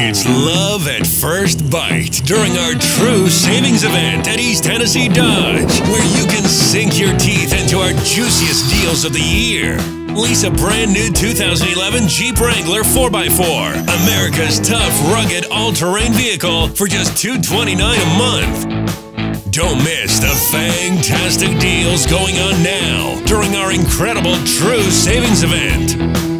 It's love at first bite during our true savings event at East Tennessee Dodge, where you can sink your teeth into our juiciest deals of the year. Lease a brand new 2011 Jeep Wrangler 4x4, America's tough, rugged, all terrain vehicle for just $229 a month. Don't miss the fantastic deals going on now during our incredible True Savings event.